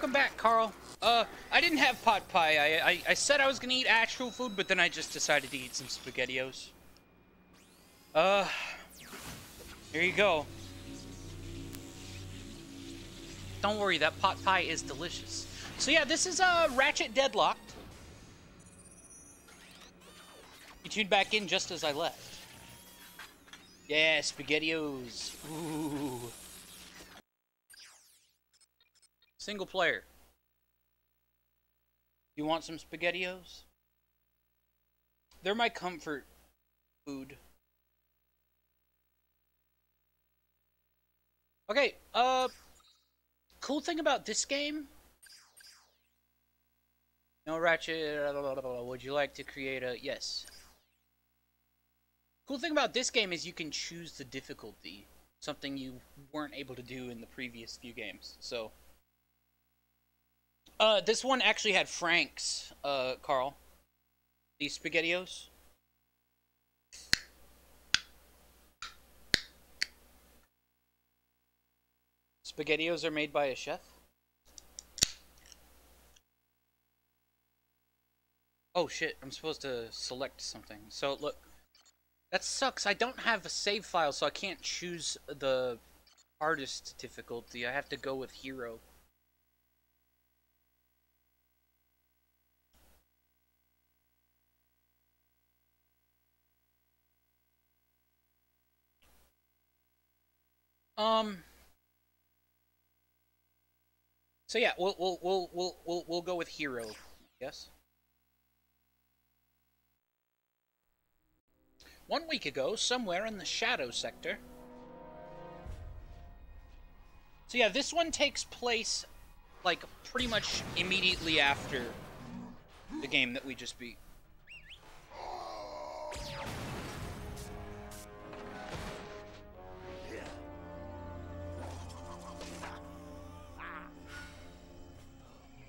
welcome back, Carl. Uh, I didn't have pot pie. I, I, I said I was gonna eat actual food, but then I just decided to eat some SpaghettiOs. Uh, here you go. Don't worry, that pot pie is delicious. So yeah, this is uh, Ratchet Deadlocked. You tuned back in just as I left. Yeah, SpaghettiOs. Ooh. Single player. You want some SpaghettiOs? They're my comfort food. Okay, uh, cool thing about this game. No Ratchet, would you like to create a, yes. Cool thing about this game is you can choose the difficulty. Something you weren't able to do in the previous few games, so. Uh, this one actually had Frank's, uh, Carl. These SpaghettiOs. SpaghettiOs are made by a chef? Oh shit, I'm supposed to select something. So look, that sucks. I don't have a save file, so I can't choose the hardest difficulty. I have to go with hero. Um. So yeah, we'll we'll we'll we'll we'll, we'll go with hero. Yes. One week ago, somewhere in the shadow sector. So yeah, this one takes place like pretty much immediately after the game that we just beat.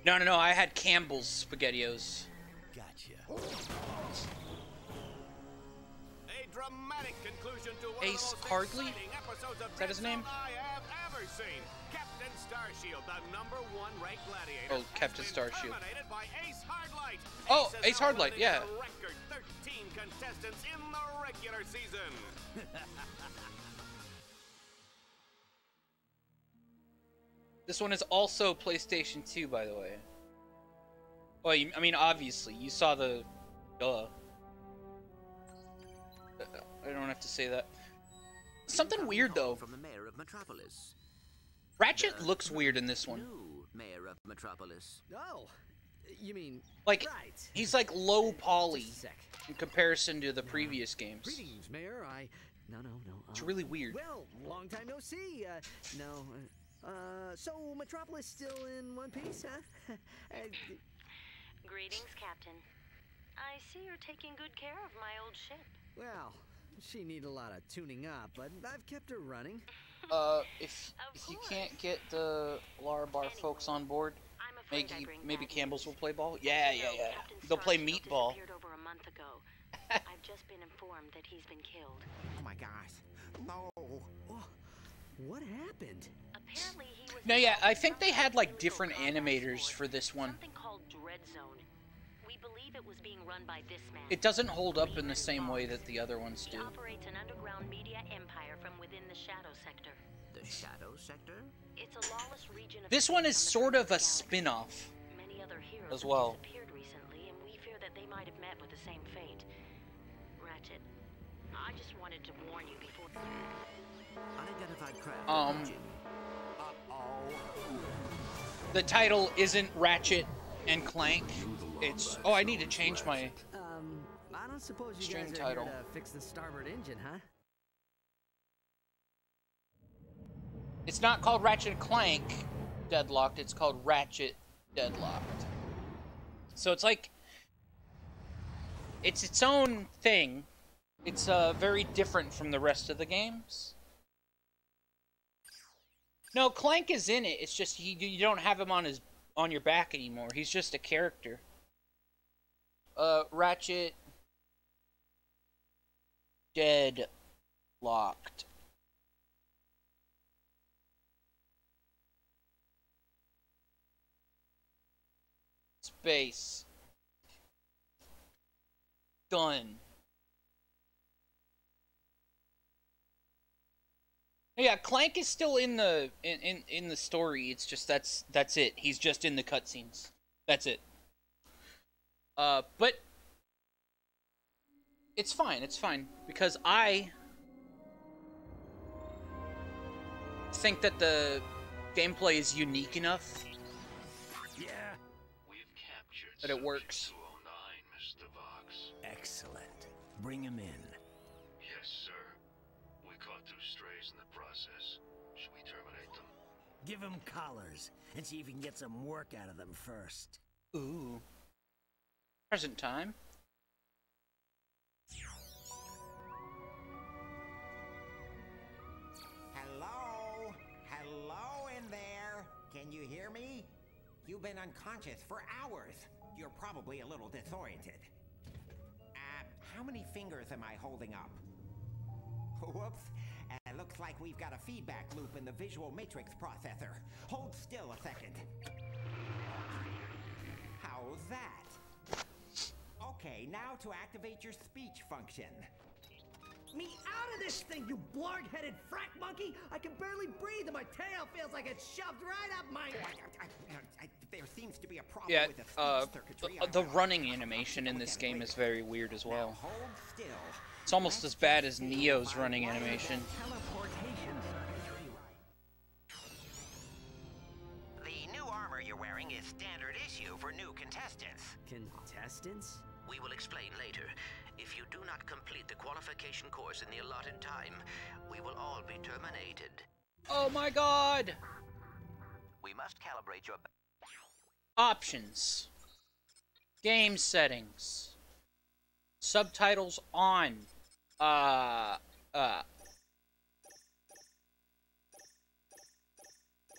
No, no, no. I had Campbell's SpaghettiOs. Gotcha. A dramatic conclusion to one Ace of the most Hardley? exciting episodes of Is that his name? I have ever seen. Captain Starshield, the number one ranked gladiator. Oh, Captain Starshield. by Ace Hardlight. Oh, has Ace now Hardlight, eliminated yeah. This one is also PlayStation 2, by the way. Well, you, I mean, obviously, you saw the... Duh. Uh, I don't have to say that. Something weird, though. From the mayor of Metropolis. Ratchet The looks weird in this one. New mayor of Metropolis. Oh, you mean Like, right? he's like low poly Just a sec. in comparison to the previous games. Greetings, Mayor. I no no no. It's uh, really weird. Well, long time no see. Uh, no. Uh, so Metropolis still in one piece, huh? Uh, Greetings, Captain. I see you're taking good care of my old ship. well, she need a lot of tuning up, but I've kept her running. Uh, if, if you can't get the Larabar folks on board, I'm afraid I maybe maybe Campbell's will play ball. Yeah, yeah, No, yeah. Captain They'll play meatball. over a month ago. I've just been informed that he's been killed. Oh my gosh. No. Oh, what happened? Apparently, he was. No, yeah, I think they had like different animators for this one. Something called Dread Zone. We believe it was being run by this man. It doesn't hold up in the same way that the other ones do. operates an underground media empire from within the Shadow Sector. The Shadow Sector? It's a lawless region of This one is sort of a the spin-off. Many other heroes as well. disappeared recently, and we fear that they might have met with the same fate. Ratchet, I just wanted to warn you before. Unidentified craft. Um, approaching. Uh-oh. The title isn't Ratchet and Clank. It's oh, I need to change my. Um, I don't suppose you Stream guys are title. here to fix the starboard engine, huh? It's not called Ratchet and Clank Deadlocked. It's called Ratchet Deadlocked. So it's like it's its own thing. It's uh very different from the rest of the games. No, Clank is in it. It's just he, you don't have him on his on your back anymore. He's just a character. Uh, Ratchet Dead. Locked. Space. Done. Yeah, Clank is still in the in, in in the story. It's just that's that's it. He's just in the cutscenes. That's it. Uh, but it's fine. It's fine because I think that the gameplay is unique enough Yeah. We've captured that it works. 209, Mr. Vox. Excellent. Bring him in. Give him collars and see if you can get some work out of them first. Ooh. Present time. Hello? Hello in there? Can you hear me? You've been unconscious for hours. You're probably a little disoriented. Uh, how many fingers am I holding up? Whoops. Uh, looks like we've got a feedback loop in the visual matrix processor. Hold still a second. How's that? Okay, now to activate your speech function. Me out of this thing, you blarg-headed frack monkey! I can barely breathe and my tail feels like it's shoved right up my... I, I, I, there seems to be a problem Yeah, with the speech uh, circuitry. the, on the running animation in this game is very weird as Now well. hold still. It's almost as bad as Neo's running animation. Teleportation circuitry right. The new armor you're wearing is standard issue for new contestants. Contestants? We will explain later. If you do not complete the qualification course in the allotted time, we will all be terminated. Oh my god! We must calibrate your. Options. Game settings. Subtitles on. Uh. Uh.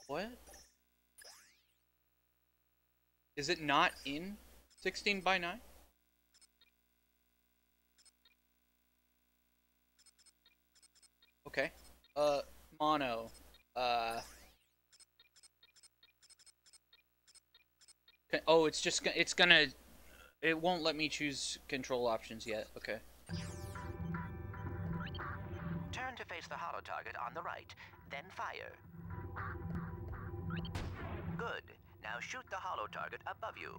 What? Is it not in 16 by 9? Okay. Uh, mono. Uh. Oh, it's just it's gonna it won't let me choose control options yet. Okay. Turn to face the hollow target on the right, then fire. Good. Now shoot the hollow target above you.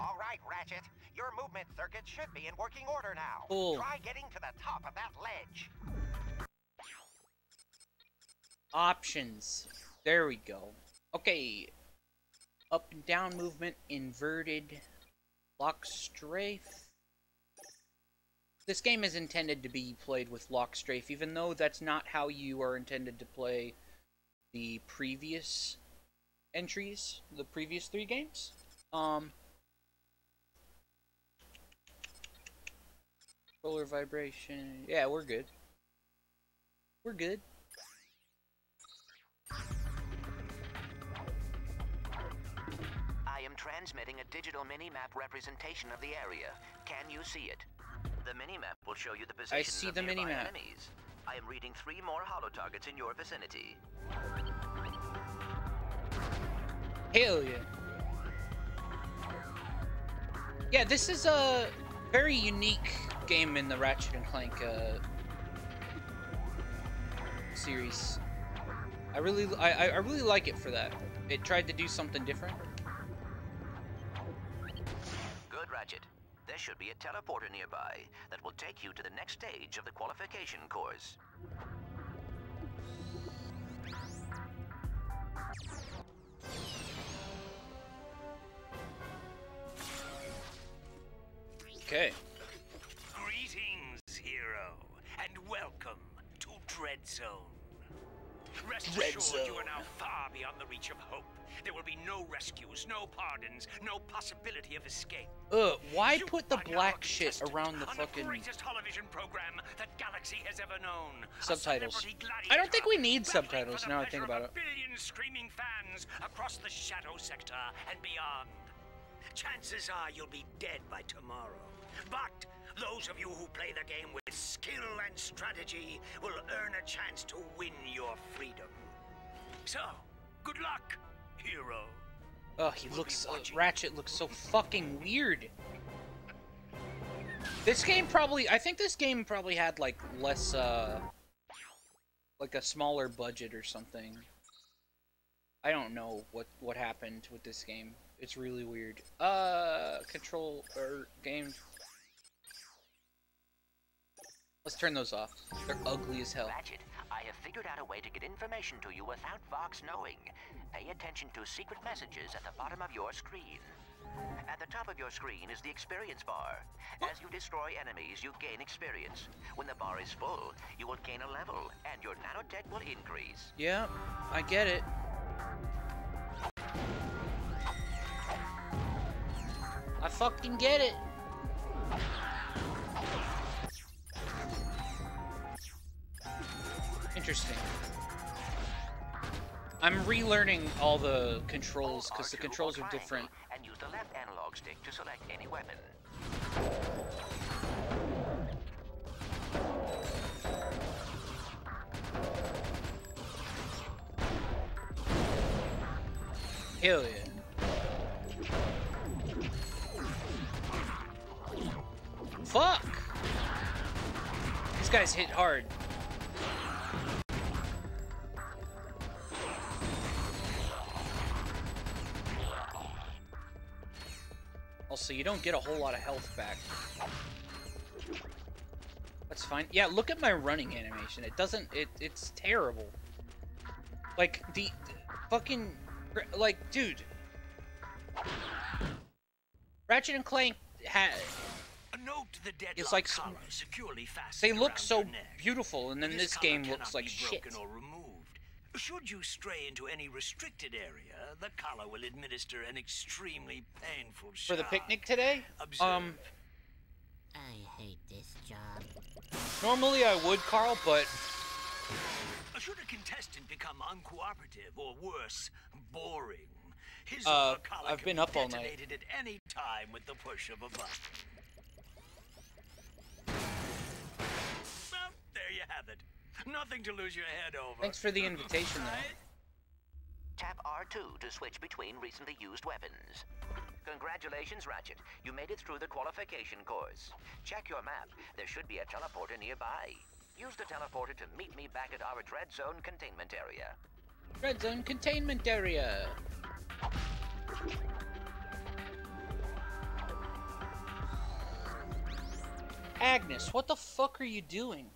All right, Ratchet. Your movement circuit should be in working order now. Cool. Try getting to the top of that ledge. Options. There we go. Okay. Up and down movement, inverted, lock strafe. This game is intended to be played with lock strafe, even though that's not how you are intended to play the previous entries, the previous three games. Um, Roller vibration. Yeah, we're good. We're good. I am transmitting a digital mini-map representation of the area. Can you see it? The mini-map will show you the positions see of the minimap. enemies. I am reading three more hollow targets in your vicinity. Hell yeah. Yeah, this is a very unique game in the Ratchet and Clank uh, series. I really, I, I I really like it for that. It tried to do something different. There should be a teleporter nearby that will take you to the next stage of the qualification course. Okay. Greetings, hero, and welcome to Dread Zone. Rest Dread assured, you are now far beyond the reach of hope. There will be no rescues, no pardons, no possibility of escape. Ugh, why You put the are now a black shit around the fucking the greatest television program that galaxy has ever known. Subtitles? I don't think we need subtitles now I think about it. Billion screaming fans across the shadow sector and beyond. Chances are you'll be dead by tomorrow. But those of you who play the game with skill and strategy will earn a chance to win your freedom. So, good luck, hero. Oh, he looks. Uh, Ratchet looks so fucking weird. This game probably. I think this game probably had like less. uh Like a smaller budget or something. I don't know what what happened with this game. It's really weird. Uh, control or game. Let's turn those off. They're ugly as hell. Ratchet, I have figured out a way to get information to you without Vox knowing. Pay attention to secret messages at the bottom of your screen. At the top of your screen is the experience bar. As you destroy enemies, you gain experience. When the bar is full, you will gain a level, and your nanotech will increase. Yeah, I get it. I fucking get it. Interesting. I'm relearning all the controls because the controls are different. And use the left analog stick to select any weapon. Hell yeah. Fuck! These guys hit hard. You don't get a whole lot of health back. That's fine. Yeah, look at my running animation. It doesn't. It it's terrible. Like the fucking like, dude. Ratchet and Clank had. Note the deadlock It's like collar securely fastened they look so beautiful, and then this, collar game looks like shit. Should you stray into any restricted area, the collar will administer an extremely painful For the picnic today, Observe. um, I hate this job. normally I would, Carl, but Should a contestant become uncooperative or worse, boring, his Uh, or her collar I've can been up all night. at any time with the push of a button. Well, there you have it. Nothing to lose your head over. thanks for the invitation, though. Tap R2 to switch between recently used weapons. Congratulations, Ratchet. You made it through the qualification course. Check your map. There should be a teleporter nearby. Use the teleporter to meet me back at our Dread Zone containment area. Red Zone containment area. Agnes, what the fuck are you doing?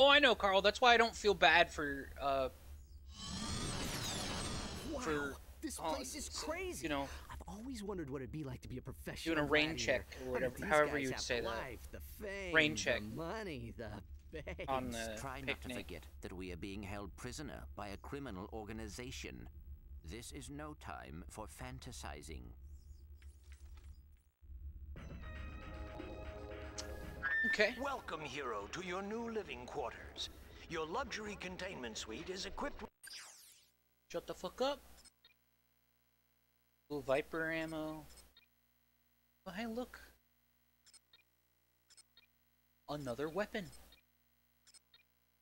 Oh, I know, Carl. That's why I don't feel bad for, uh, Wow, for, this uh, place is crazy. you know, I've always wondered what it'd be like to be a professional. doing a rain check or I mean, whatever, however you would say the that. the fame, Rain check. the money, the base. on the Try not to forget that we are being held prisoner by a criminal organization. This is no time for fantasizing. Okay. Welcome, hero, to your new living quarters. Your luxury containment suite is equipped with Shut the fuck up. Little Viper ammo. Oh, hey, look. Another weapon.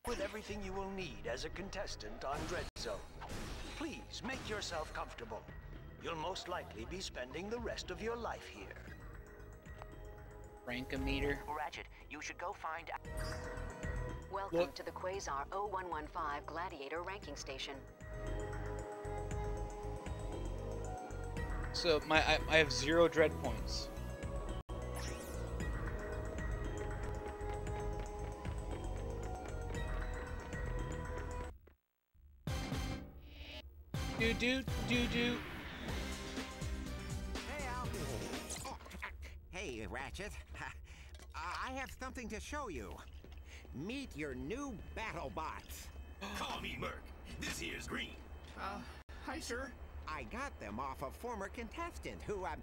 with everything you will need as a contestant on Dread Zone. Please make yourself comfortable. You'll most likely be spending the rest of your life here. Rankometer. Ratchet, you should go find out. Welcome Look. to the Quasar 0115 Gladiator ranking station. So my I, I have zero dread points. Do do do do. Hey, Al. Hey, Ratchet. I have something to show you. Meet your new battle bots. Call me Merc. This here's Green. Uh, hi, sir. I got them off a former contestant who, um,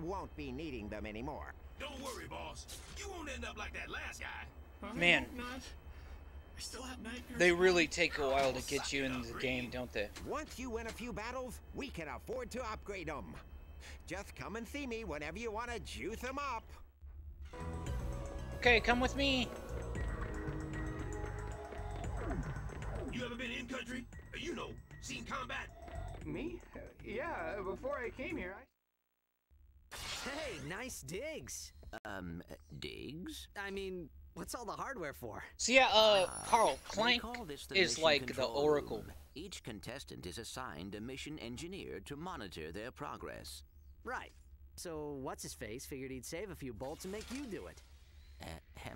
won't be needing them anymore. Don't worry, boss. You won't end up like that last guy. Man. I still have nightmares. They really take a while to get you into the game, don't they? Once you win a few battles, we can afford to upgrade them. Just come and see me whenever you want to juice them up. Okay, come with me. You ever been in country? You know, seen combat? Me? Uh, yeah, before I came here, I... Hey, nice digs. Um, digs? I mean, what's all the hardware for? So yeah, uh, Ah, Carl, they Clank call is like the Oracle. room. Each contestant is assigned a mission engineer to monitor their progress. Right. So, what's his face figured he'd save a few bolts and make you do it. Uh,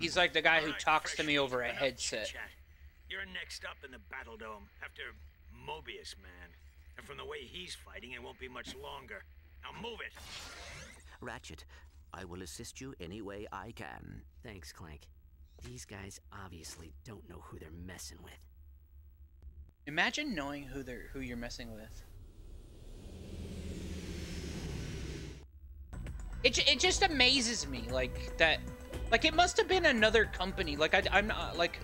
he's like the guy who Alright, talks to me over a headset. chit-chat. You're next up in the battle dome after Mobius Man. And from the way he's fighting, it won't be much longer. Now move it. Ratchet, I will assist you any way I can. Thanks, Clank. These guys obviously don't know who they're messing with. Imagine knowing who they're who you're messing with. It, it just amazes me like that like it must have been another company. Like I, i'm not like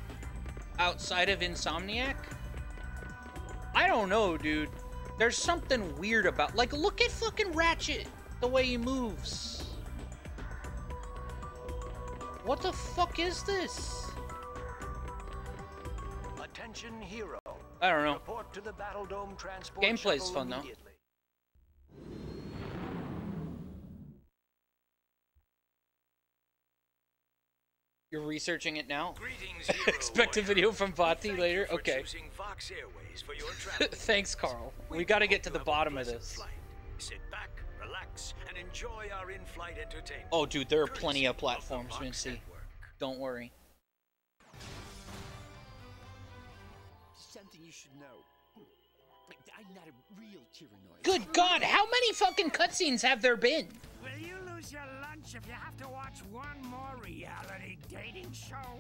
outside of insomniac. I don't know dude. There's something weird about like look at fucking ratchet the way he moves. What the fuck is this? Attention, hero. i don't know. Report to the battle dome transport Gameplay's fun, though. You're researching it now Greetings, expect a video from Vati later okay choosing Airways for your thanks carl we got to get to the bottom of this Sit back, relax, and enjoy our in-flight entertainment. Oh, dude, there are plenty of platforms, Mincy. Don't worry. Something you should know. I'm not a real Tyhrranoid. Good God, how many fucking cutscenes have there been? Will you lose your lunch if you have to watch one more reality dating show?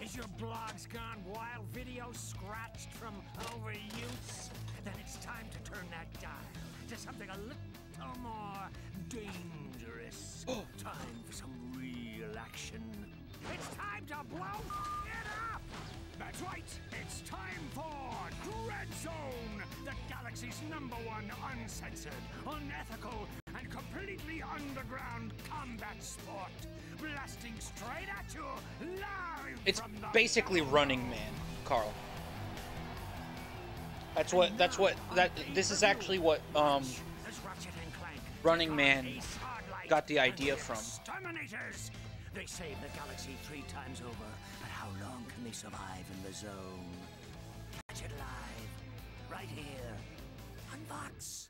Is your blogs gone wild, video scratched from overuse? Then it's time to turn that dial to something a little more dangerous. Oh. time for some real action. It's time to blow it up! That's right, it's time for Dread Zone, the galaxy's number one uncensored, unethical, completely underground combat sport. Blasting straight at you, live It's basically Running Man, Carl. That's what. That's what. That. This is actually what. Um. Running Man got the idea from. They saved the galaxy three times over, but how long can they survive in the zone? Catch it live, right here. On Vox.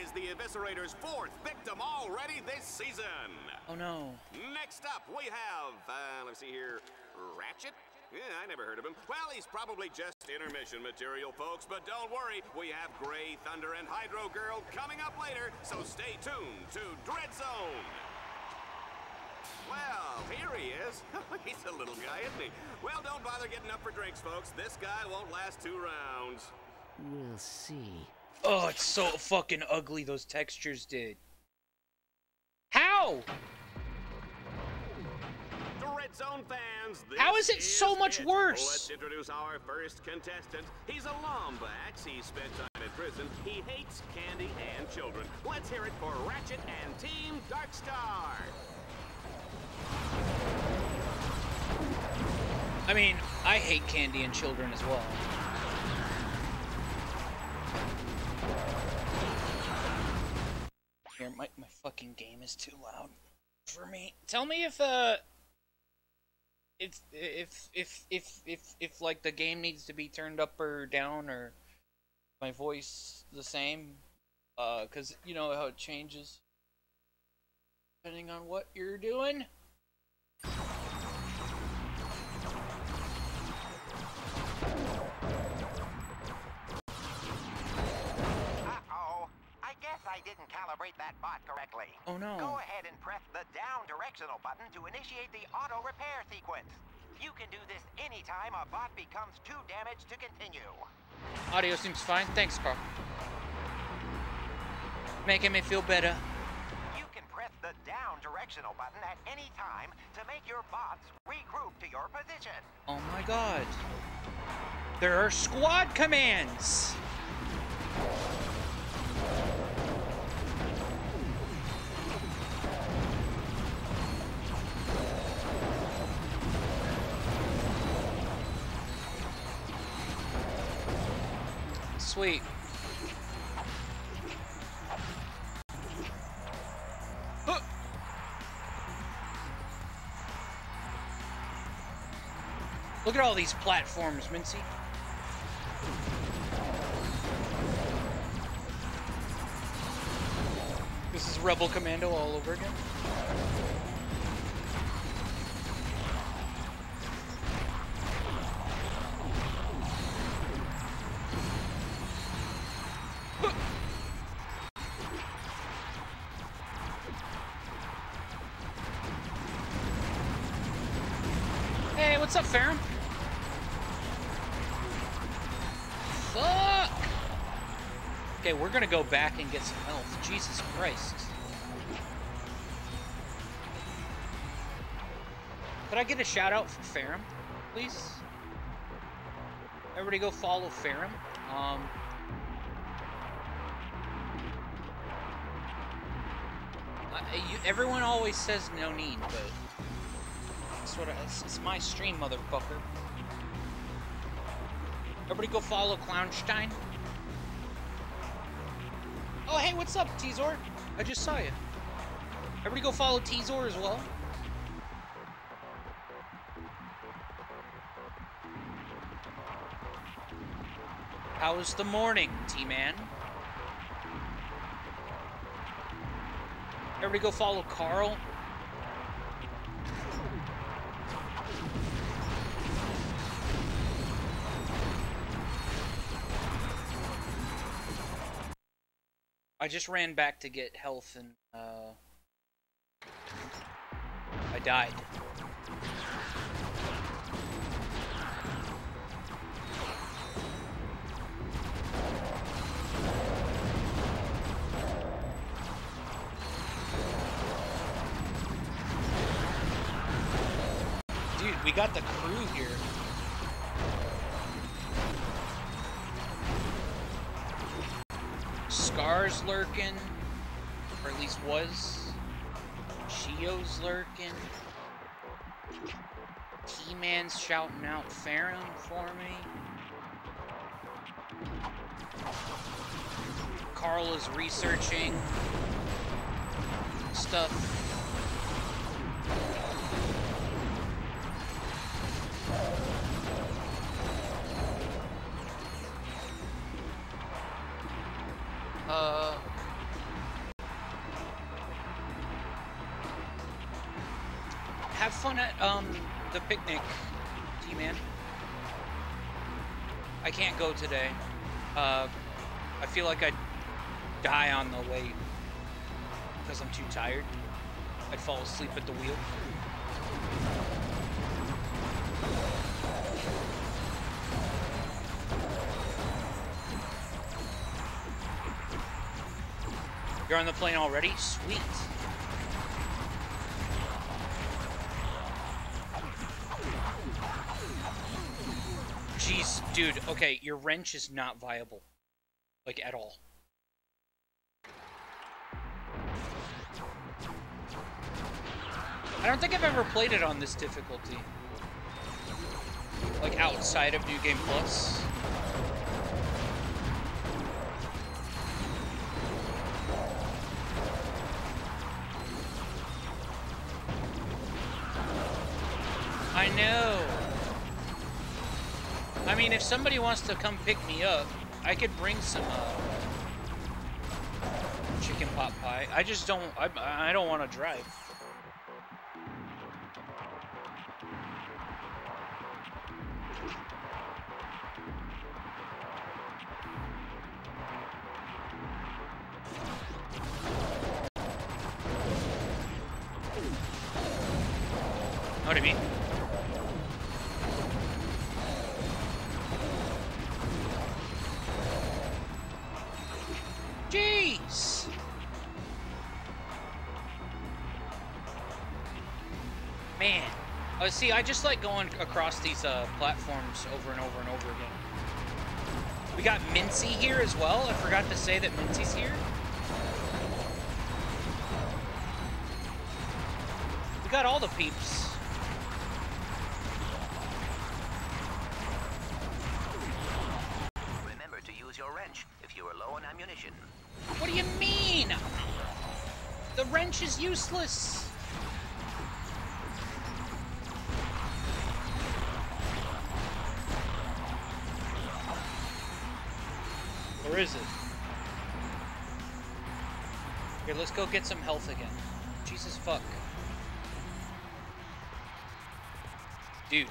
Is the Eviscerator's fourth victim already this season. Oh no. Next up, we have, uh, let's see here, Ratchet? Yeah, I never heard of him. Well, he's probably just intermission material, folks, but don't worry, we have Grey Thunder and Hydro Girl coming up later, so stay tuned to Dread Zone. Well, here he is. he's a little guy, isn't he? Well, don't bother getting up for drinks, folks. This guy won't last two rounds. We'll see. Oh, it's so fucking ugly. Those textures did. How? Zone fans, How is it so much it. worse? Let's introduce our first contestant. He's a Lombax. He spent time in prison. He hates candy and children. Let's hear it for Ratchet and Team Darkstar. I mean, I hate candy and children as well. Here, my, my fucking game is too loud for me. Tell me if, uh... If, if, if, if, if, if, like, the game needs to be turned up or down, or my voice the same. Uh, cause you know how it changes depending on what you're doing. Guess I didn't calibrate that bot correctly. Oh, no. Go ahead and press the down directional button to initiate the auto repair sequence. You can do this anytime a bot becomes too damaged to continue. Audio seems fine. Thanks, Carl. Making me feel better. You can press the down directional button at any time to make your bots regroup to your position. Oh my god. There are squad commands! Sweet. Look at all these platforms, Mincy. This is Rebel Commando all over again. What's up, Ferrum? Fuck! Okay, we're gonna go back and get some health. Jesus Christ. Could I get a shout out for Ferrum, please? Everybody go follow Ferrum. Um, you, everyone always says no need, but that's what I, it's, it's my stream, motherfucker. Everybody go follow Klownstein. Oh, hey, what's up, Teazor? I just saw you. Everybody go follow Teazor as well. How's the morning, T-Man? Everybody go follow Carl. I just ran back to get health and, uh... I died. Dude, we got the crew here. Scar's lurking, or at least was. Shio's lurking. T-Man's shouting out Ferrum for me. Carl is researching stuff. Fun at um the picnic, T-Man. I can't go today. Uh, I feel like I'd die on the way because I'm too tired. I'd fall asleep at the wheel. You're on the plane already? Sweet. Okay, your wrench is not viable. Like, at all. I don't think I've ever played it on this difficulty. Like, outside of New Game Plus. If somebody wants to come pick me up, I could bring some uh, chicken pot pie. I just don't. I, I don't want to drive. Man. Uh, see, I just like going across these uh, platforms over and over and over again. We got Mincy here as well. I forgot to say that Mincy's here. We got all the peeps. Remember to use your wrench. If you are low on ammunition. What do you mean? The wrench is useless. Go get some health again. Jesus fuck. Dude.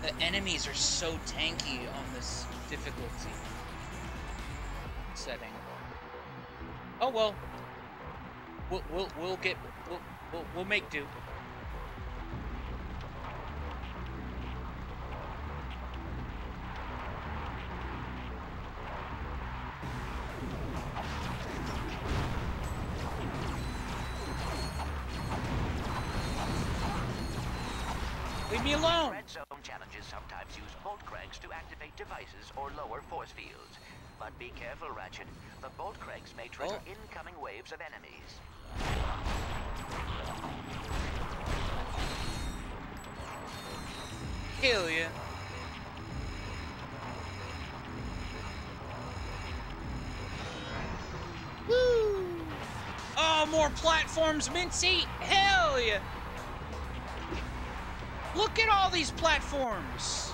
The enemies are so tanky on this difficulty setting. Oh well. We'll we'll, we'll get we'll, we'll we'll make do. Leave me alone. Red zone challenges sometimes use bolt cranks to activate devices or lower force fields. But be careful, Ratchet. The bolt cranks may trigger Oh. incoming waves of enemies. More platforms, Mincy! Hell yeah! Look at all these platforms!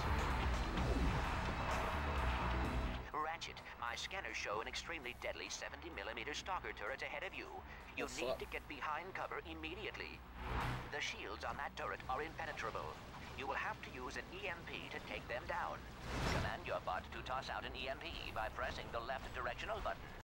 Ratchet, my scanners show an extremely deadly 70mm stalker turret ahead of you. You Oh, need fuck. to get behind cover immediately. The shields on that turret are impenetrable. You will have to use an EMP to take them down. Command your bot to toss out an EMP by pressing the left directional button.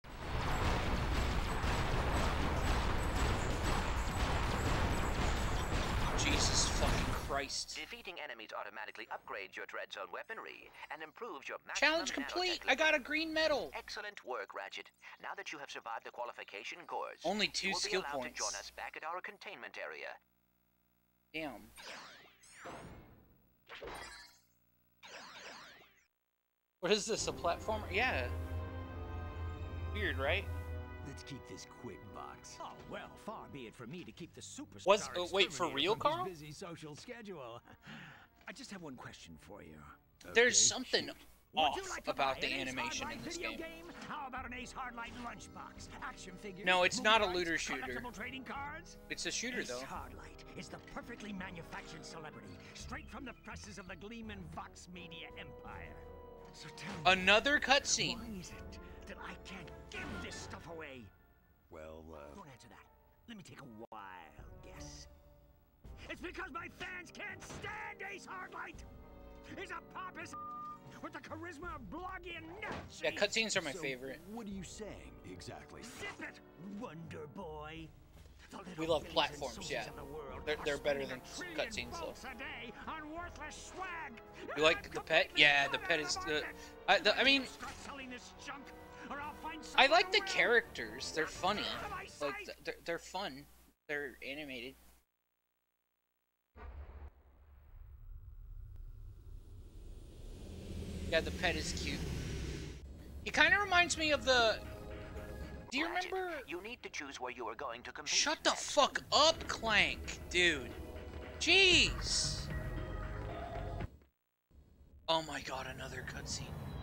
Jesus fucking Christ. Defeating enemies automatically upgrades your Dread Zone weaponry and improves your maximum Challenge complete! I got a green medal! Excellent work, Ratchet. Now that you have survived the qualification course, Only two you will skill be allowed points. to join us back at our containment area. Damn. What is this, a platformer? Yeah. Weird, right? Let's keep this quick, Vox. Oh, well, far be it from me to keep the superstar Was- uh, wait, for exterminator real, from his Carl? busy social schedule. I just have one question for you. There's something off Would you like to about the animation in this video game. How about an Ace Hardlight lunchbox? Action figures? No, it's not a looter shooter. trading cards? It's a shooter, Ace though. Hardlight is the perfectly manufactured celebrity, straight from the presses of the Gleeman Vox Media empire. So tell me, Another cutscene. Why is it that I can't give this stuff away? Well, uh, Don't answer that. Let me take a wild guess. It's because my fans can't stand Ace Hardlight. He's a pompous with the charisma of Bloggy and nuts. Yeah, cutscenes are my so favorite. What are you saying exactly? Zip it, Wonder Boy. We love platforms, yeah. the They're, they're better than a trillion cutscenes, though. bolts a day on worthless swag. You like the pet? Yeah, the pet is. Uh, I, the, I mean, Start selling this junk, or I'll find I like the characters. They're funny. Out of my Like they're they're fun. They're animated. Yeah, the pet is cute. He kind of reminds me of the. Do you Ratchet, remember? You need to choose where you are going to compete. Shut the fuck up, Clank, dude. Jeez. Oh my god, another cutscene.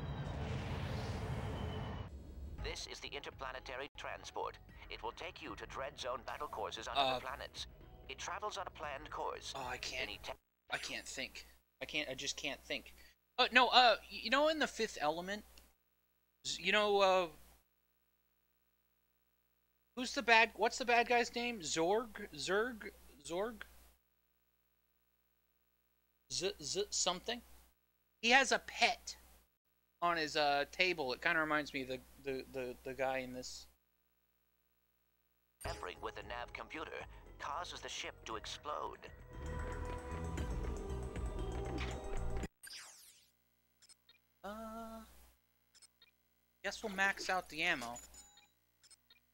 This is the interplanetary transport. It will take you to Dread Zone battle courses on Uh, other planets. It travels on a planned course. Oh, I can't. I can't think. I can't. I just can't think. Uh, no. Uh, you know, in the Fifth Element, you know, uh, who's the bad? What's the bad guy's name? Zorg, Zerg, Zorg, Z, Z something. He has a pet on his uh table. It kind of reminds me of the the the the guy in this. tampering with the nav computer causes the ship to explode. Uh, guess we'll max out the ammo.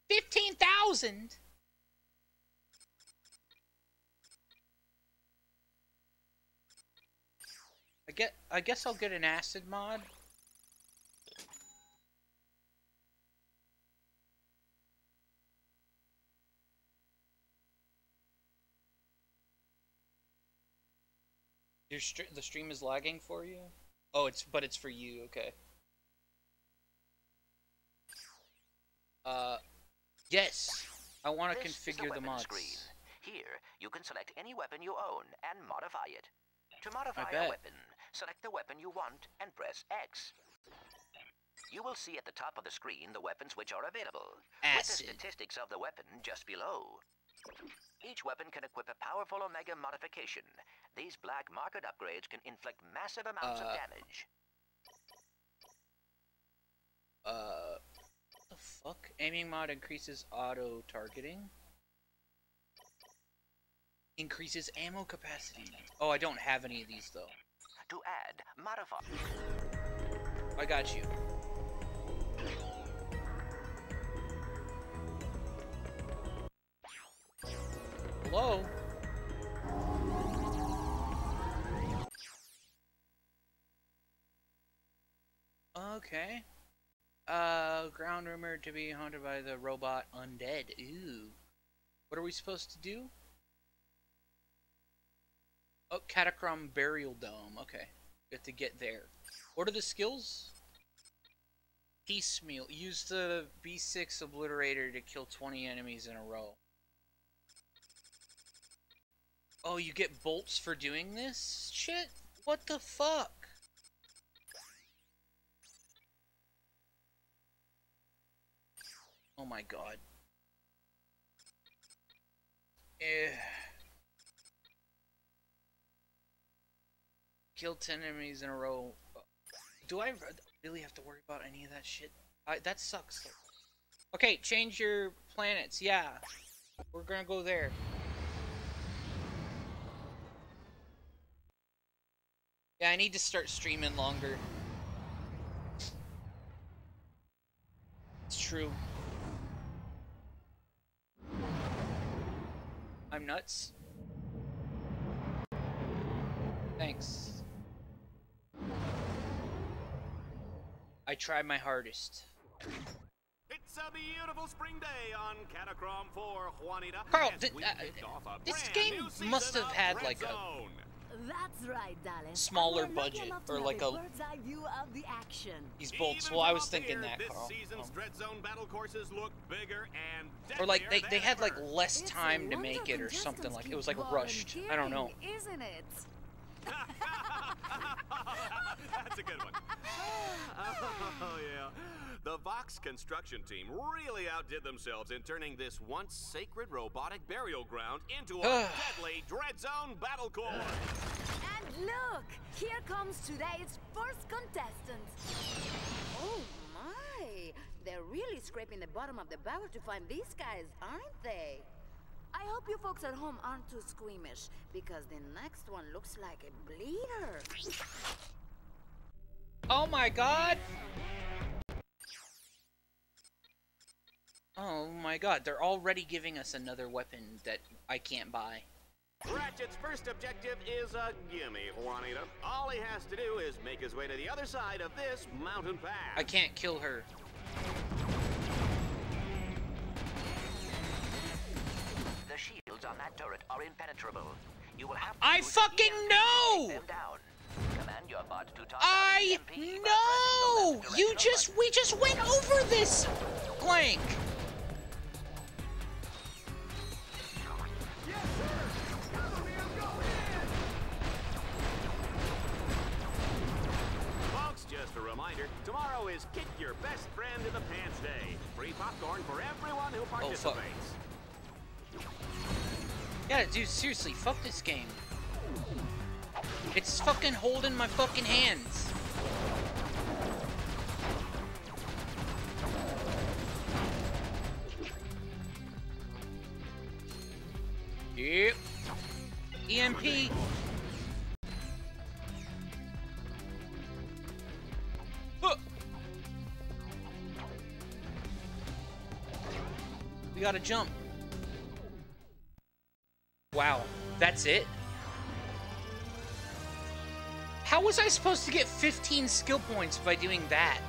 Fifteen thousand. I get. I guess I'll get an acid mod. Your str- the stream is lagging for you? Oh, it's but it's for you. Okay. Uh, yes. I want to configure the weapon mods. Screen. Here, you can select any weapon you own and modify it. To modify a weapon, select the weapon you want and press X. You will see at the top of the screen the weapons which are available, Acid. with the statistics of the weapon just below. Each weapon can equip a powerful Omega modification. These black market upgrades can inflict massive amounts of Uh, damage. Uh, what the fuck? Aiming mod increases auto targeting. Increases ammo capacity. Oh, I don't have any of these though. To add, modify. I got you. Hello? Okay. Uh, ground rumored to be haunted by the robot undead. Ooh. What are we supposed to do? Oh, Catacrom Burial Dome. Okay. We to get there. What are the skills? Piecemeal. Use the B6 obliterator to kill 20 enemies in a row. Oh, you get bolts for doing this? Shit? What the fuck? Oh my god. Eh. Kill 10 enemies in a row. Do I really have to worry about any of that shit? I, that sucks. Okay, change your planets. Yeah. We're gonna go there. Yeah, I need to start streaming longer. It's true. I'm nuts. Thanks. I tried my hardest. It's a beautiful spring day on Catacrom 4, Juanita. Carl, we uh, kick off a this game must have had, like, a-. That's right, darling. Smaller And we're lucky budget, enough or like a a- bird's eye view of the action. These bolts. Even Well, I was thinking here, that, this Carl. season's Um, Dread Zone battle courses look bigger and or like they, they had like ever. less It's time to make it or something like it was like rushed. I don't know. Isn't it? That's a good one. Oh, yeah. The Vox construction team really outdid themselves in turning this once sacred robotic burial ground into a deadly Dread Zone battle course. And look, here comes today's first contestant. Oh my! They're really scraping the bottom of the barrel to find these guys, aren't they? I hope you folks at home aren't too squeamish, because the next one looks like a bleeder. Oh my god! Oh my god, they're already giving us another weapon that I can't buy. Ratchet's first objective is a gimme, Juanita. All he has to do is make his way to the other side of this mountain pass. I can't kill her. The shields on that turret are impenetrable. You will have to I fucking EMP know! take them down. Command your bot to toss out I an EMP by know! pressing the left You just we just went over this blank. A reminder, tomorrow is Kick Your Best Friend in the Pants Day. Free popcorn for everyone who Oh, participates. Yeah, dude, seriously, fuck this game. It's fucking holding my fucking hands. Yep. EMP. Gotta jump. Wow, that's it? How was I supposed to get 15 skill points by doing that?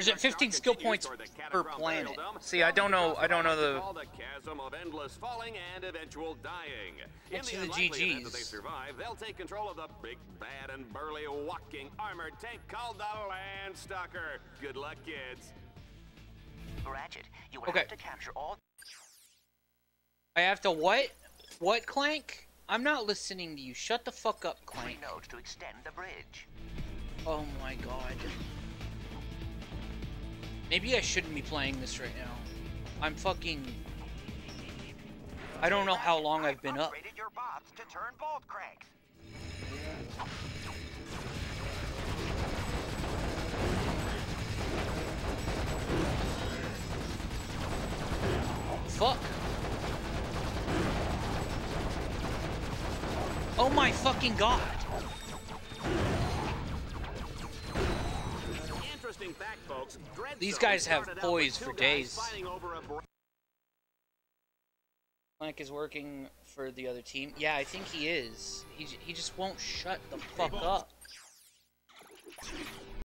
Is it 15 skill points per planet? See, I don't know. I don't know the. The chasm of endless falling and eventual dying. In It's the the that they survive, they'll take control of the big, bad, and burly walking armored tank called the Landstalker. Good luck, kids. Ratchet, you will Okay. have to capture all I have to what? What, Clank? I'm not listening to you. Shut the fuck up, three Clank. nodes to extend the bridge. Oh my god. Maybe I shouldn't be playing this right now. I'm fucking. I don't know how long I've been up. Your bots to turn bolt cranks. Fuck. Oh my fucking god. Interesting fact, folks. Dreadzone These guys have started out with poise for days. fighting over a bra- Clank is working for the other team. Yeah, I think he is. He, j- he just won't shut the fuck up.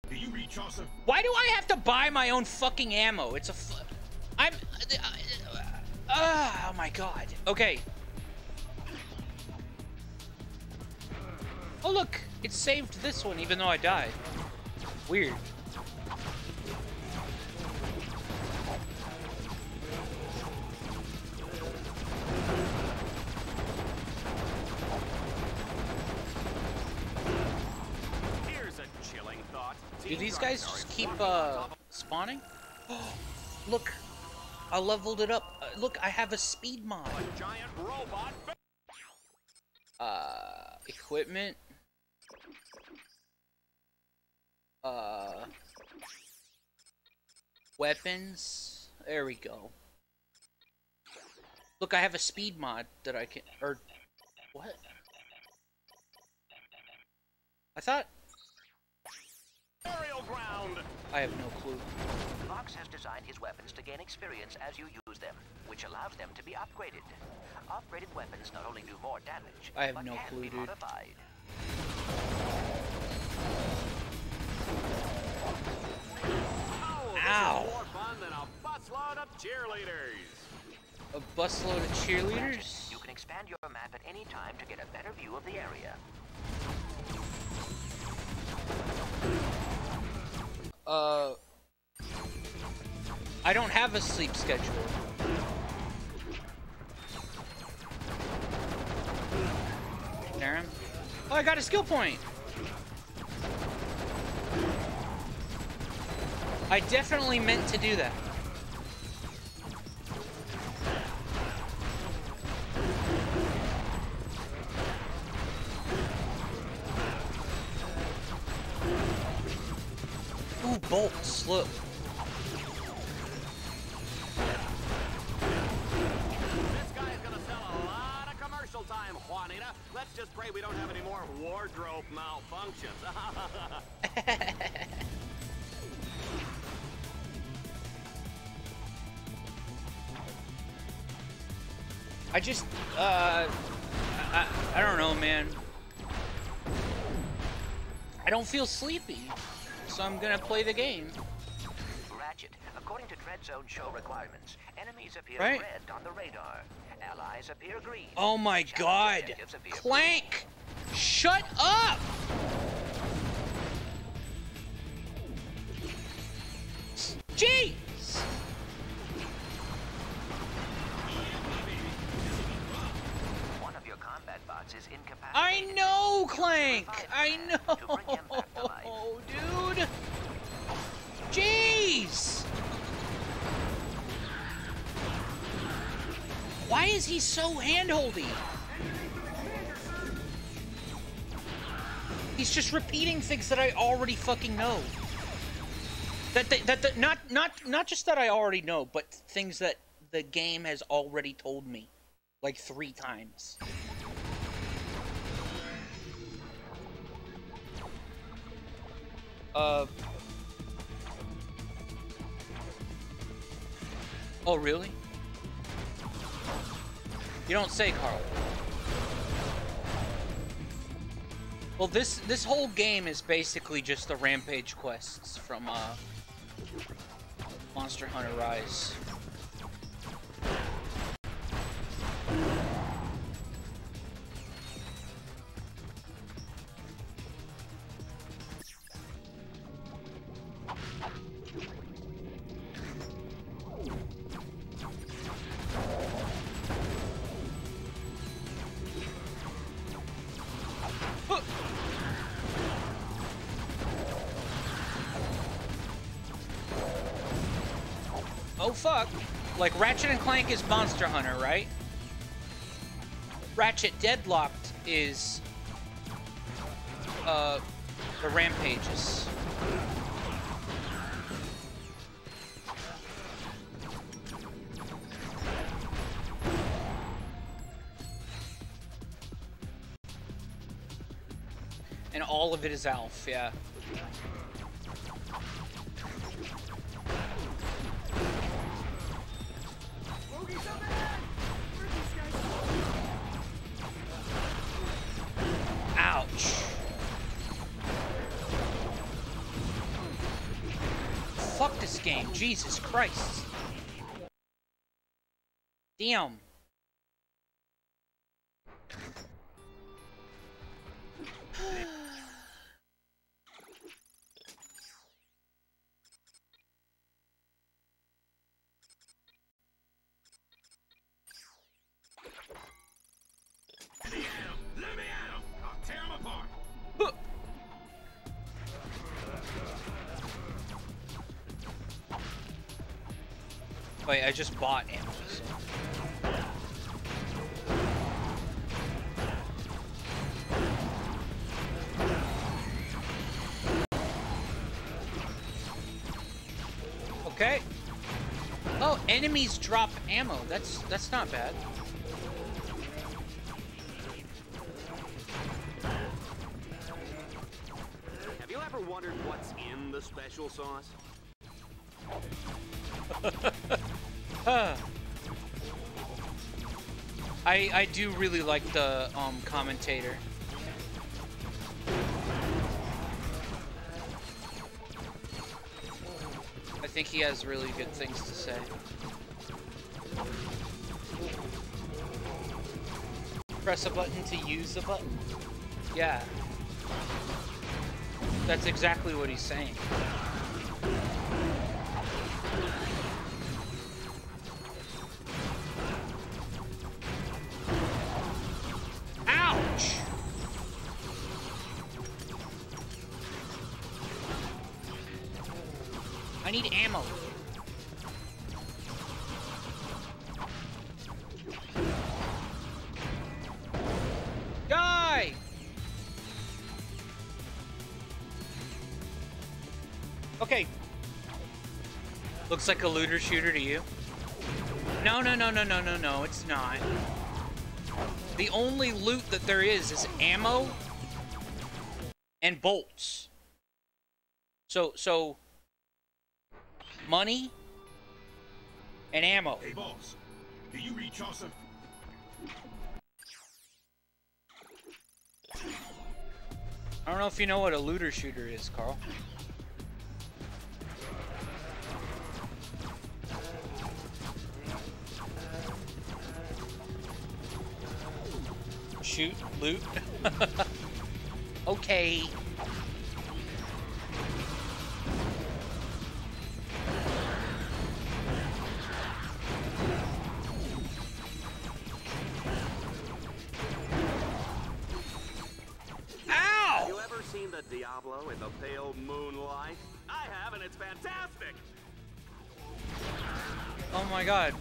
Do you read Chaucer? Why do I have to buy my own fucking ammo? It's a. F- I'm. Uh, uh, oh my god. Okay. Oh look, it saved this one even though I died. Weird. Do these guys just keep uh spawning? look, I leveled it up. Uh, look, I have a speed mod. a giant robot. Uh, equipment. Uh, weapons. There we go. Look, I have a speed mod that I can. Or what? I thought. I have no clue. Vox has designed his weapons to gain experience as you use them, which allows them to be upgraded. Upgraded weapons not only do more damage, I have but no can clue, be dude. modified. Ow. more fun than a busload of cheerleaders. A busload of cheerleaders. You can expand your map at any time to get a better view of the area. Uh, I don't have a sleep schedule. Darren? Oh, I got a skill point. I definitely meant to do that. Bolts, look. This guy is gonna sell a lot of commercial time, Juanita. Let's just pray we don't have any more wardrobe malfunctions. I just, uh, I, I don't know, man. I don't feel sleepy, so I'm gonna play the game. Ratchet, according to Dread Zone show requirements, enemies appear Right. red on the radar. Allies appear green. Oh my god. Clank! Shut up! Jeez! I know, Clank! I know, Oh dude! Jeez! Why is he so handholdy? He's just repeating things that I already fucking know. That the, that the, not not not just that I already know, but things that the game has already told me, like three times. Uh. Oh, really? You don't say, Carl. Well, this this whole game is basically just the rampage quests from uh Monster Hunter Rise. Fuck! Like Ratchet and Clank is Monster Hunter, right? Ratchet Deadlocked is uh the Rampages. And all of it is Alf, yeah. Jesus Christ. Damn. Enemies drop ammo. That's that's not bad. Have you ever wondered what's in the special sauce? Huh. I I do really like the um commentator. I think he has really good things to say. Press a button to use the button. Yeah. That's exactly what he's saying. Looks like a looter shooter to you. No, no, no, no, no, no, no, it's not. The only loot that there is is ammo and bolts. So, so money and ammo. Hey, boss. Do you read Chaucer? I don't know if you know what a looter shooter is, Carl. Shoot, loot. okay. Ow! Have you ever seen the Diablo in the pale moonlight? I have, and it's fantastic. Oh my god.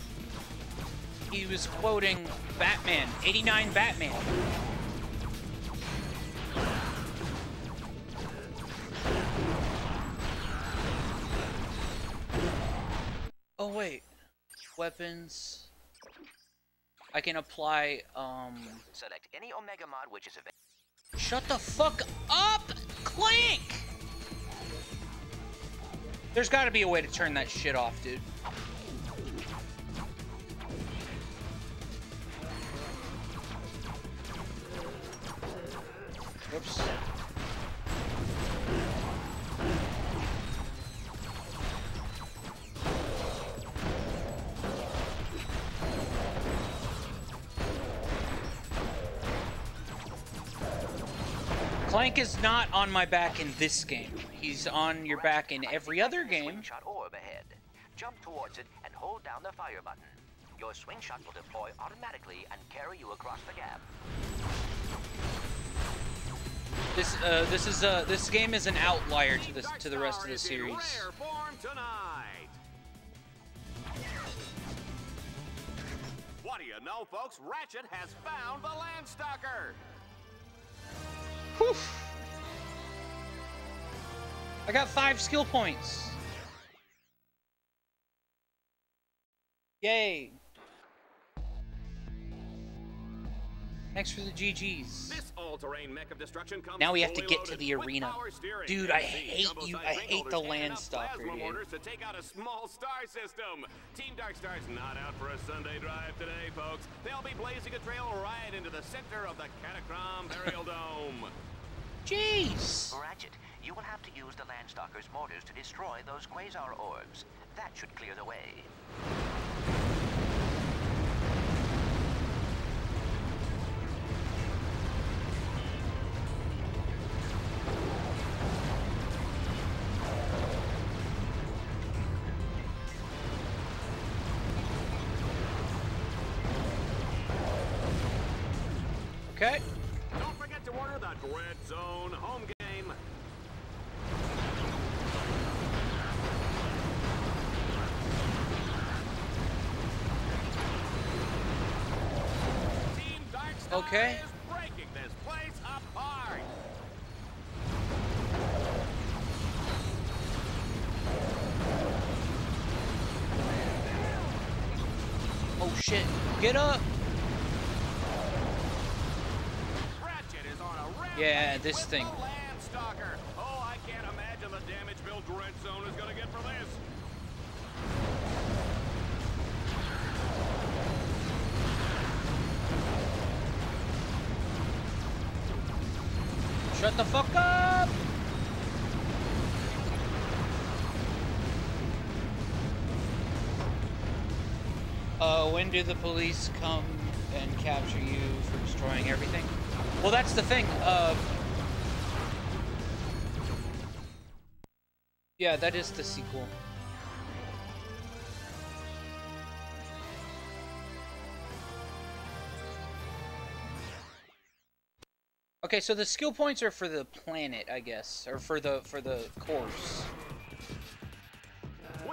He was quoting Batman, 89 Batman. Oh wait. Weapons. I can apply um Select any Omega mod which is available. Shut the fuck up, Clank! There's got to be a way to turn that shit off, dude. Oops. Clank is not on my back in this game. He's on your back in every other game. Swing shot orb ahead. Jump towards it and hold down the fire button. Your swing shot will deploy automatically and carry you across the gap. This uh this is uh this game is an outlier to this to the rest of the series. rare form tonight. What do you know, folks? Ratchet has found the Landstalker. Whew. I got five skill points. Yay. Thanks for the GGs. This all-terrain mech of destruction comes Now we have to get to the arena. Dude, I hate you. I hate the holders, and enough Landstalker, dude. to take out a small star system. Team Darkstar's not out for a Sunday drive today, folks. They'll be blazing a trail right into the center of the Catacrom Burial Dome. Jeez! Ratchet, you will have to use the Landstalker's mortars to destroy those quasar orbs. That should clear the way. Forget to order the Dread Zone home game. Team Okay. is breaking this place apart. Oh shit. Get up! Yeah, this thing. Oh, I can't imagine the damage Bill Dread Zone is gonna get from this. Shut the fuck up! Uh, when do the police come and capture you for destroying everything? Well, that's the thing. Uh, yeah, that is the sequel. Okay, so the skill points are for the planet, I guess, or for the for the course.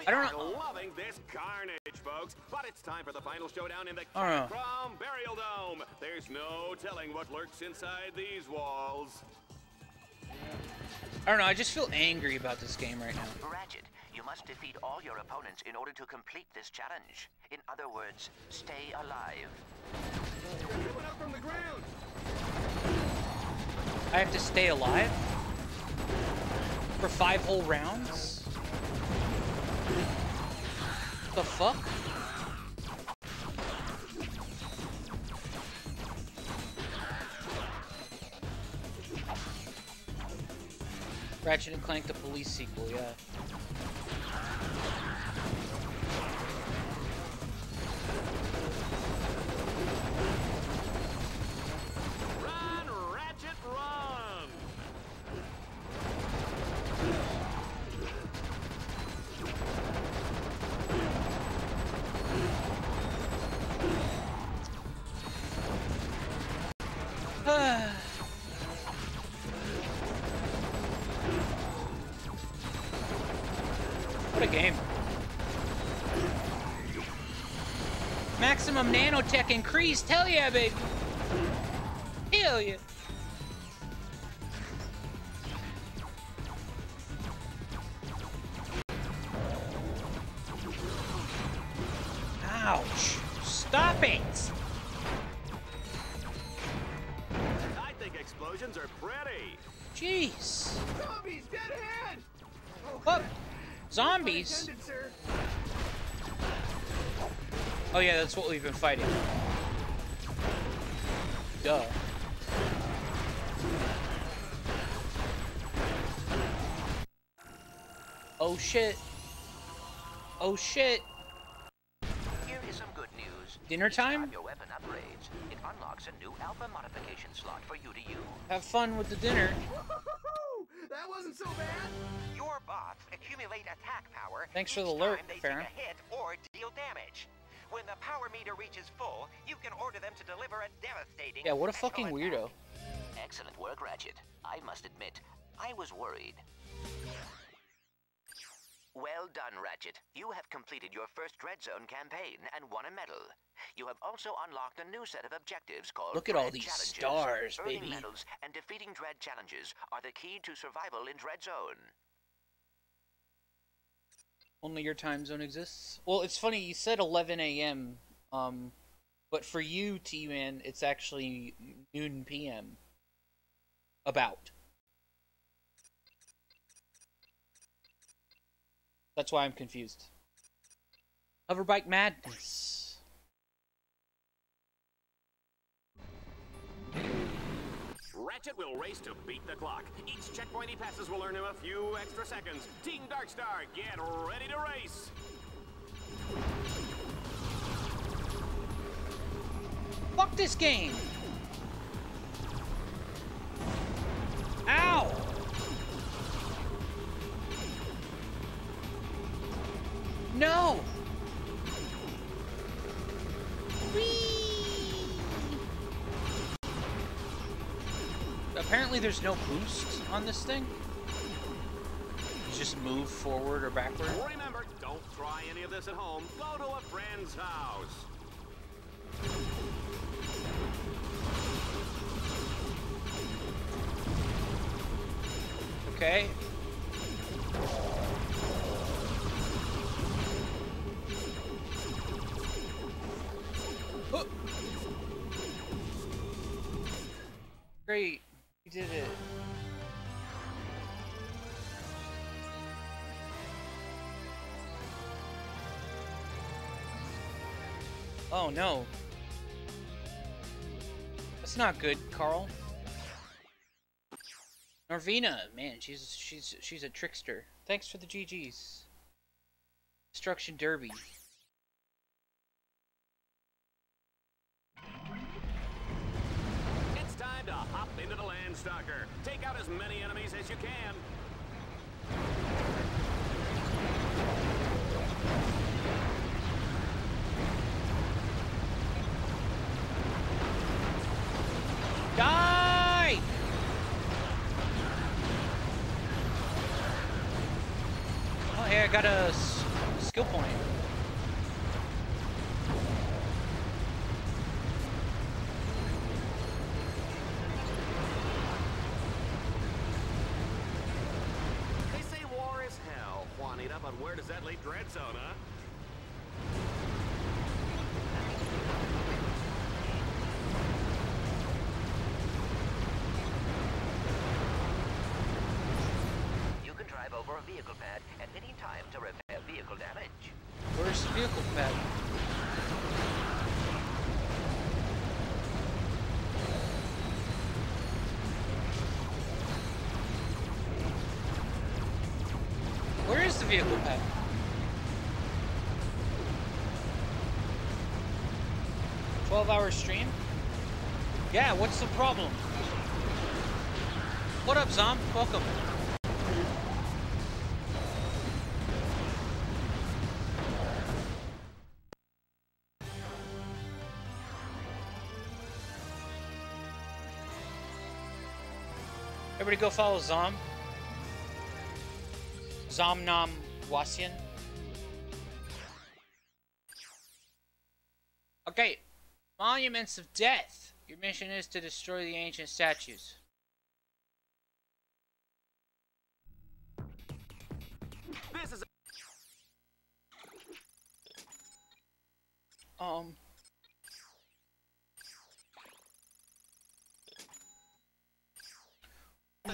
I don't know. loving this carnage, folks. But it's time for the final showdown in the I don't know. Catacrom Burial Dome. There's no telling what lurks inside these walls. I don't know. I just feel angry about this game right now. Ratchet, you must defeat all your opponents in order to complete this challenge. In other words, stay alive. Up from the ground. I have to stay alive for five whole rounds. The fuck? Ratchet and Clank the police sequel, yeah. Maximum nanotech increased. Hell yeah, baby. Hell yeah. Ouch. Stop it. I think explosions are pretty. Jeez. Zombies, dead ahead! What? Zombies? Intended. Oh yeah, that's what we've been fighting. Oh shit. Oh shit. Here is some good news. Dinner time time? your weapon upgrades, it unlocks a new alpha modification slot for you to use. Have fun with the dinner. That wasn't so bad. Your bots accumulate attack power Thanks for the alert, time Farron. hit or deal damage. When the power meter reaches full, you can order them to deliver a devastating. Yeah, what a special fucking attack. weirdo. Excellent work, Ratchet. I must admit, I was worried. Well done, Ratchet. You have completed your first Dread Zone campaign and won a medal. You have also unlocked a new set of objectives called Look at all these Challenges. stars, Earning baby. medals and defeating Dread challenges are the key to survival in Dread Zone. Only your time zone exists. Well, it's funny you said 11 a.m. Um, but for you, T-Man, it's actually noon p.m. About. That's why I'm confused. Hoverbike madness. Ratchet will race to beat the clock. Each checkpoint he passes will earn him a few extra seconds. Team Darkstar, get ready to race. Fuck this game. Ow. No. Apparently there's no boost on this thing. You just move forward or backward. Remember, don't try any of this at home. Go to a friend's house. Okay. No. That's not good, Carl. Norvina, man, she's she's she's a trickster. Thanks for the GGs. Destruction Derby. It's time to hop into the Landstalker. Take out as many enemies as you can. Die! Oh, hey, I got a skill point. They say war is hell, Juanita, but where does that leave Dreadzone, huh? You can drive over a vehicle pad at any time to repair vehicle damage. Where's the vehicle pad? Where is the vehicle pad? Twelve hour stream? Yeah, what's the problem? What up, Zom? Welcome. Everybody go follow Zom. Zomnom Wasian. Okay. Monuments of Death. Your mission is to destroy the ancient statues. This is Um.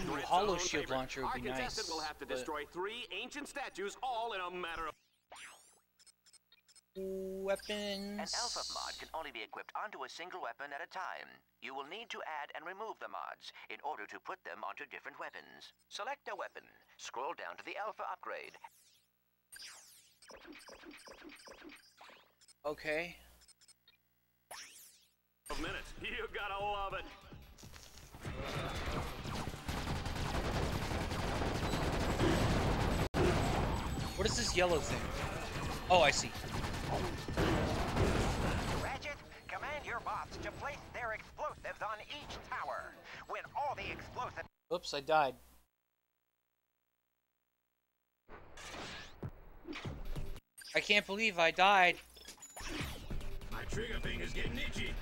The Ooh, Holoshield favorite. launcher would Our be contestant nice, will have to but- destroy three ancient statues all in a matter of... Weapons. An alpha mod can only be equipped onto a single weapon at a time. You will need to add and remove the mods in order to put them onto different weapons. Select a weapon, scroll down to the alpha upgrade. Okay. 12 minutes. You gotta love it. What is this yellow thing? Oh, I see. Ratchet, command your bots to place their explosives on each tower. When all the explosives... Oops, I died. I can't believe I died. My trigger finger's getting itchy.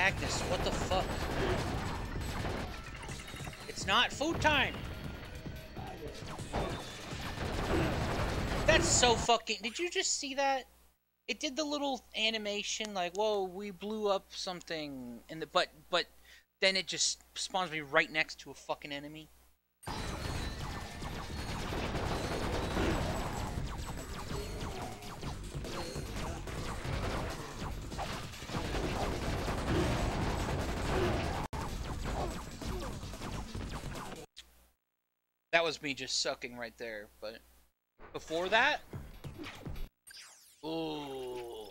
Agnes, what the fuck? It's not food time! That's so fucking... Did you just see that? It did the little animation, like, whoa, we blew up something, in the but, but then it just spawns me right next to a fucking enemy. That was me just sucking right there, but before that, ooh,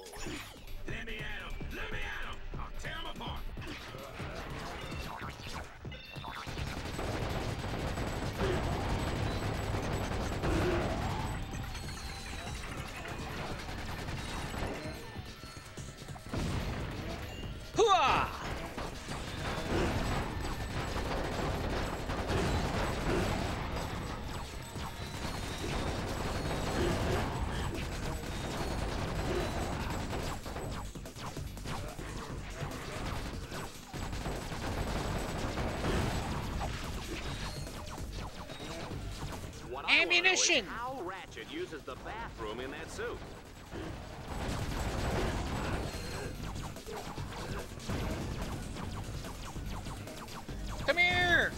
I wanna know is Ammunition! How Ratchet uses the bathroom in that suit. Come here!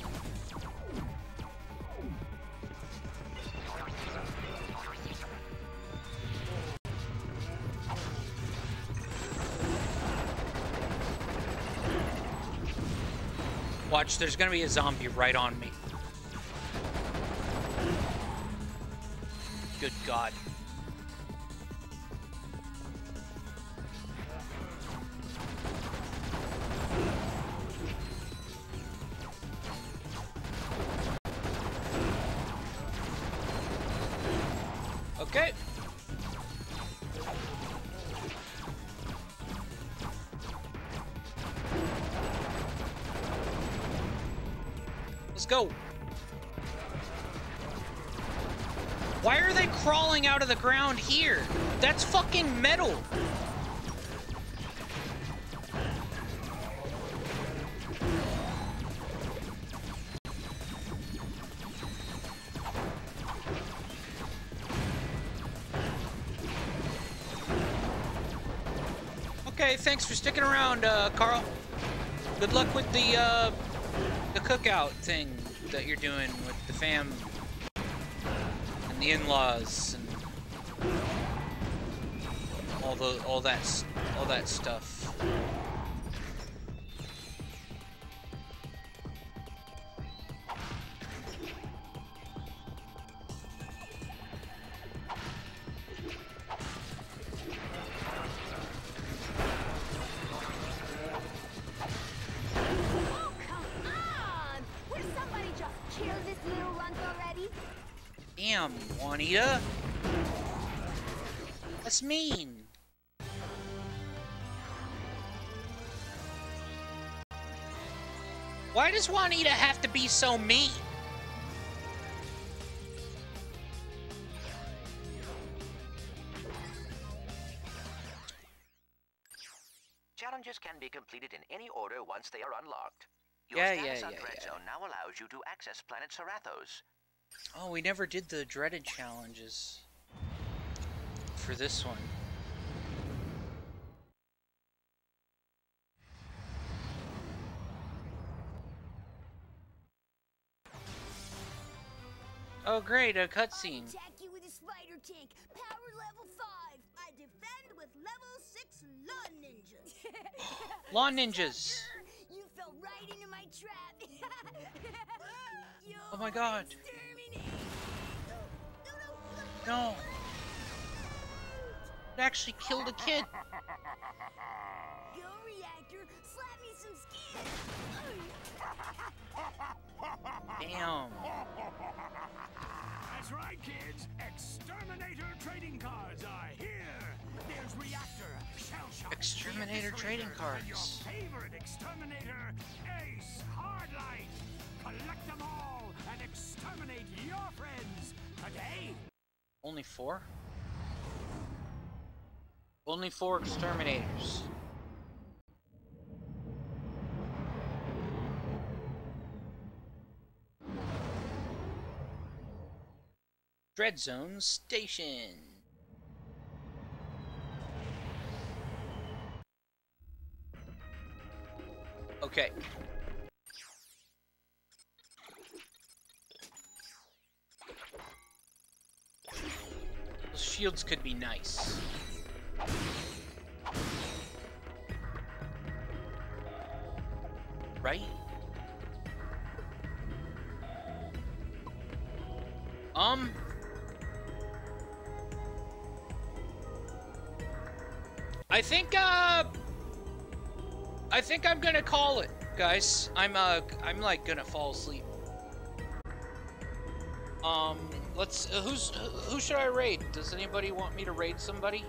Watch, there's gonna be a zombie right on me. Good God. Okay. Crawling out of the ground here? That's fucking metal. Okay, thanks for sticking around, uh, Carl. Good luck with the, uh, the cookout thing that you're doing with the fam the in-laws and all the all that all that stuff. Juanita have to be so mean? Challenges can be completed in any order once they are unlocked. Your Yeah, status yeah, on yeah, Dread. Zone now allows you to access planet Sarathos. Oh, we never did the dreaded challenges for this one. Oh, great, a cutscene. Attack you with a spider tank, power level 5. I defend with level 6 lawn ninjas. Lawn ninjas. You fell right into my trap. Oh my god. No. It actually killed a kid. Go reactor, slap me some skin. Damn. That's right, kids. Exterminator trading cards are here. There's Reactor, Shell Shock, Exterminator trading and your cards. favorite exterminator, Ace Hardlight. Collect them all and exterminate your friends today. Only four? Only four exterminators. Dread Zone Station. Okay. Those shields could be nice. Right? Um. I think, uh. I think I'm gonna call it, guys. I'm, uh, I'm like gonna fall asleep. Um, let's. Uh, who's who should I raid? Does anybody want me to raid somebody?